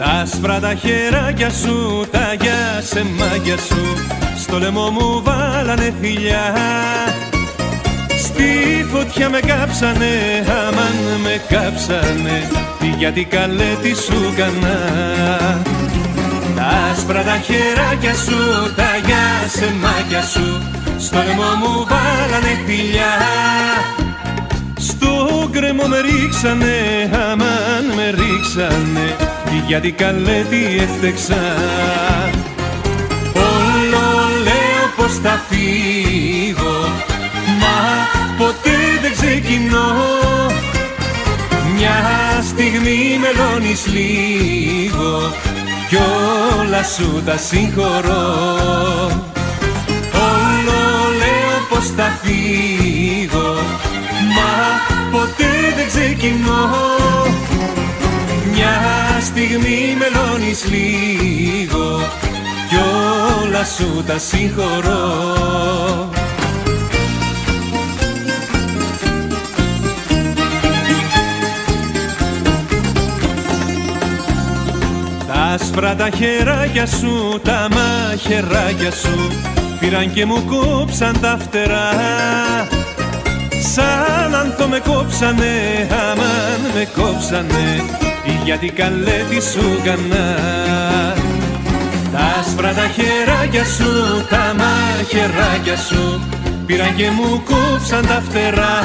Τα άσπρα τα χεράκια σου, τα γεια σε μάγια σου. Στο λαιμό μου βάλανε φιλιά. Στη φωτιά με κάψανε, αμάν με κάψανε. Γιατί καλέ τι σου κανά Τα άσπρα τα χεράκια σου, τα γεια σε μάγια σου. Στο λαιμό μου βάλανε φιλιά. Στο γκρεμό με ρίξανε, αμάν με ρίξανε γιατί καλέ τι έφτεξα. Όλο λέω πως θα φύγω Μα ποτέ δεν ξεκινώ. Μια στιγμή μελώνεις λίγο Κι όλα σου τα συγχωρώ. Όλο λέω πως θα φύγω Μα ποτέ δεν ξεκινώ. Μια στιγμή μελώνεις λίγο κι όλα σου τα συγχωρώ. Τα άσπρα τα χεράκια σου, τα μαχαιράκια σου πήραν και μου κόψαν τα φτερά. Σαν ανθό με κόψανε, αμάν με κόψανε γιατί καλέ τι σου κανά Τα άσπρα τα χεράκια σου, τα μαχαιράκια σου Πήραν και μου κόψαν τα φτερά.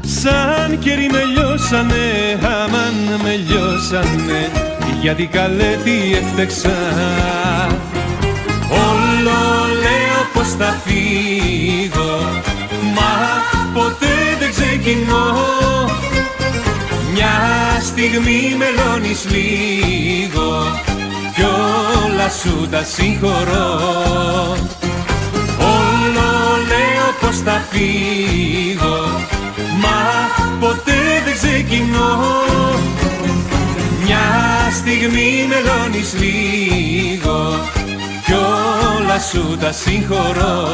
Σαν κερί με λιώσανε, αμάν με λιώσανε. Γιατί καλέ τι έφτεξα Όλο λέω πως θα φύγω Μα ποτέ δεν ξεκινώ. μια στιγμή μελώνεις λίγο κι όλα σου τα συγχωρώ. Όλο λέω πως θα φύγω μα ποτέ δεν ξεκινώ. Μια στιγμή μελώνεις λίγο κι όλα σου τα συγχωρώ.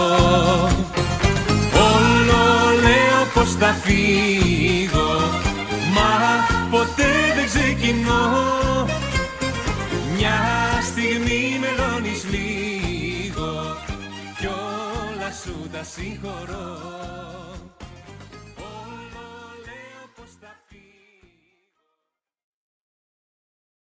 Όλο λέω πως θα φύγω δεν ξεκινώ Μια στιγμή μελώνεις λίγο Κι όλα σου τα συγχωρώ